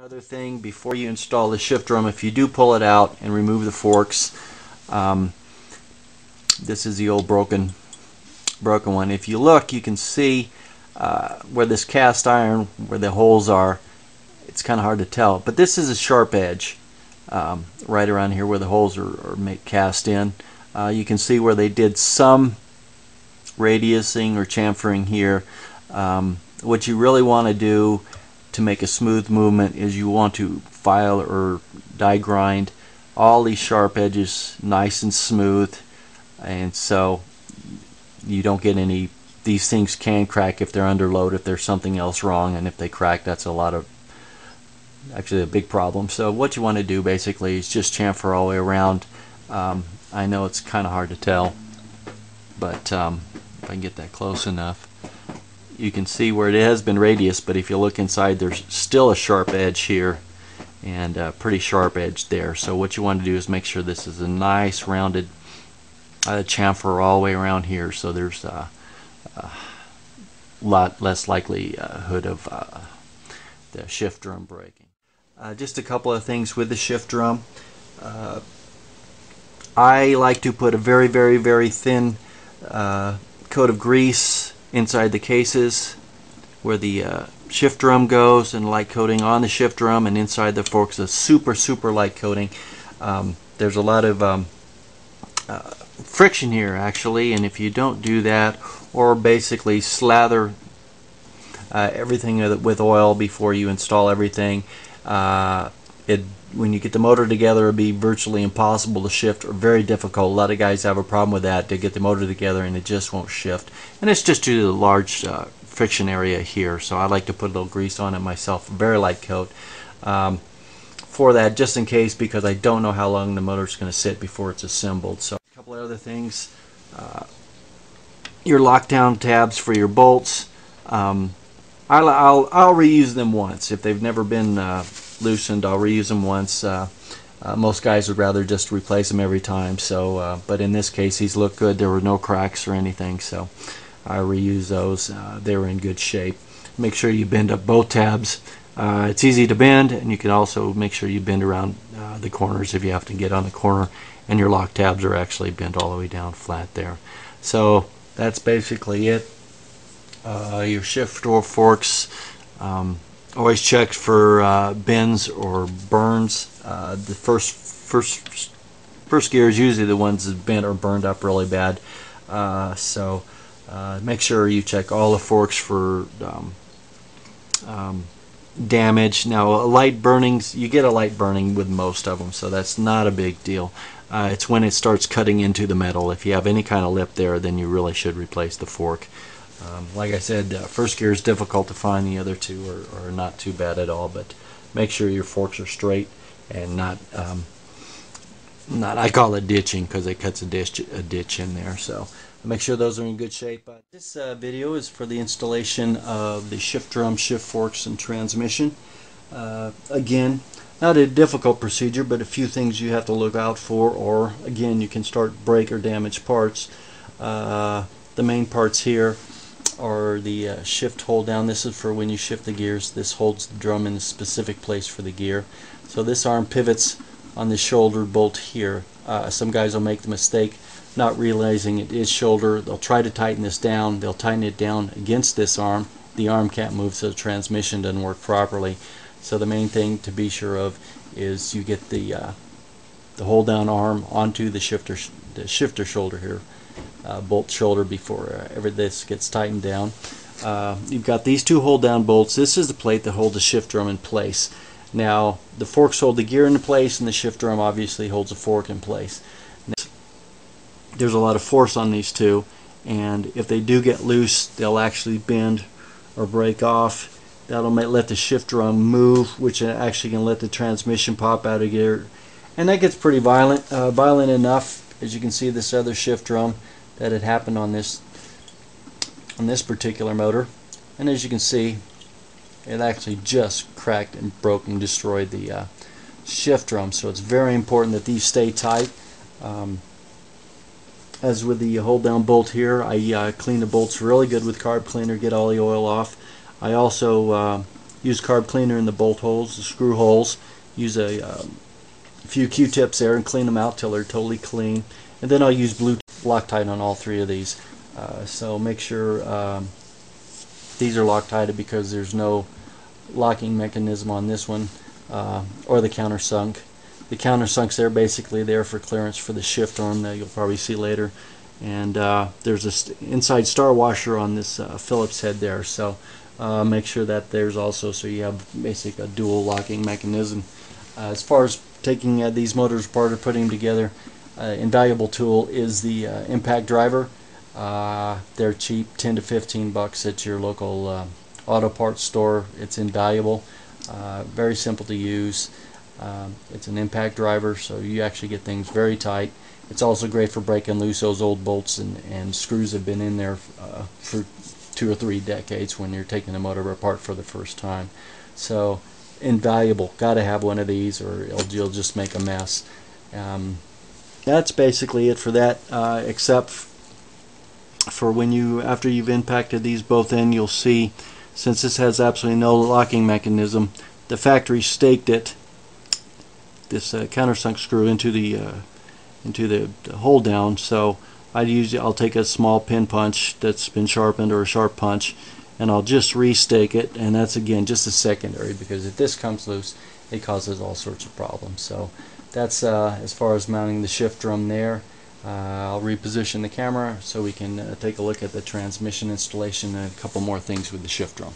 Another thing before you install the shift drum, if you do pull it out and remove the forks, um, this is the old broken broken one. If you look, you can see uh, where this cast iron, where the holes are, it's kind of hard to tell. But this is a sharp edge um, right around here where the holes are, are make, cast in. Uh, you can see where they did some radiusing or chamfering here. Um, what you really want to do to make a smooth movement is you want to file or die grind. All these sharp edges nice and smooth. And so you don't get any these things can crack if they're under load if there's something else wrong and if they crack that's a lot of actually a big problem. So what you want to do basically is just chamfer all the way around. Um, I know it's kind of hard to tell but um, if I can get that close enough you can see where it has been radius but if you look inside there's still a sharp edge here and a pretty sharp edge there so what you want to do is make sure this is a nice rounded uh, chamfer all the way around here so there's a, a lot less likelihood of uh, the shift drum breaking. Uh, just a couple of things with the shift drum. Uh, I like to put a very very very thin uh, coat of grease inside the cases where the uh, shift drum goes and light coating on the shift drum and inside the forks a super super light coating. Um, there's a lot of um, uh, friction here actually and if you don't do that or basically slather uh, everything with oil before you install everything uh, it when you get the motor together it'll be virtually impossible to shift or very difficult a lot of guys have a problem with that to get the motor together and it just won't shift and it's just due to the large uh, friction area here so I like to put a little grease on it myself very light coat um, for that just in case because I don't know how long the motor is going to sit before it's assembled so a couple of other things. Uh, your lockdown tabs for your bolts. Um, I'll, I'll, I'll, reuse them once. If they've never been uh, loosened, I'll reuse them once. Uh, uh most guys would rather just replace them every time. So, uh, But in this case, these look good. There were no cracks or anything. So I reuse those. Uh, they were in good shape. Make sure you bend up both tabs. it's easy to bend, and you can also make sure you bend around the corners if you have to get on the corner and your lock tabs are actually bent all the way down flat there. So that's basically it. Uh, your shift door forks, um, always check for uh, bends or burns. Uh, the first first first gear is usually the ones that bent or burned up really bad. Uh, so uh, make sure you check all the forks for um, um, damage. Now, a light burnings, you get a light burning with most of them, so that's not a big deal. Uh, it's when it starts cutting into the metal. If you have any kind of lip there, then you really should replace the fork. Um, like I said, uh, first gear is difficult to find. The other two are, are, not too bad at all, but make sure your forks are straight and not, um, not I call it ditching because it cuts a ditch, a ditch in there. So make sure those are in good shape. Uh, this uh, video is for the installation of the shift drum, shift forks, and transmission. Uh, again, not a difficult procedure, but a few things you have to look out for, or again, you can start break or damage parts. Uh, the main parts here are the uh, shift hold down. This is for when you shift the gears. This holds the drum in a specific place for the gear. So this arm pivots on the shoulder bolt here. Uh, some guys will make the mistake not realizing it is shoulder. They'll try to tighten this down. They'll tighten it down against this arm. The arm can't move so the transmission doesn't work properly. So the main thing to be sure of is you get the uh, the hold down arm onto the shifter sh the shifter shoulder here, uh, bolt shoulder before uh, ever this gets tightened down. Uh, you've got these two hold down bolts. This is the plate that holds the shift drum in place. Now the forks hold the gear in place and the shift drum obviously holds the fork in place. Now, there's a lot of force on these two and if they do get loose they'll actually bend or break off that'll let the shift drum move which actually can let the transmission pop out of gear and that gets pretty violent uh, violent enough as you can see this other shift drum that had happened on this on this particular motor. And as you can see it actually just cracked and broke and destroyed the uh, shift drum. So it's very important that these stay tight. Um, as with the hold down bolt here I uh, clean the bolts really good with carb cleaner get all the oil off. I also uh, use carb cleaner in the bolt holes, the screw holes. Use a um, few Q-tips there and clean them out till they're totally clean. And then I'll use blue Loctite on all three of these. Uh, so make sure um, these are Loctite because there's no locking mechanism on this one uh, or the countersunk. The countersunk's there basically there for clearance for the shift arm that you'll probably see later. And uh, there's a inside star washer on this uh, Phillips head there. So uh, make sure that there's also so you have basic a dual locking mechanism. Uh, as far as taking uh, these motors apart or putting them together, invaluable tool is the impact driver. they're cheap, 10 to 15 bucks at your local auto parts store. It's invaluable. Uh, very simple to use. Um, it's an impact driver, so you actually get things very tight. It's also great for breaking loose those old bolts and, and screws have been in there uh, for two or three decades when you're taking the motor apart for the first time. So invaluable. Got to have one of these or you'll just make a mess. Um, that's basically it for that, uh, except for when you, after you've impacted these both in, you'll see since this has absolutely no locking mechanism, the factory staked it, this uh, countersunk screw into the uh, into the, the hole down. So I'd use I'll take a small pin punch that's been sharpened or a sharp punch, and I'll just restake it. And that's again just a secondary because if this comes loose, it causes all sorts of problems. So that's uh, as far as mounting the shift drum there. Uh, I'll reposition the camera so we can uh, take a look at the transmission installation and a couple more things with the shift drum.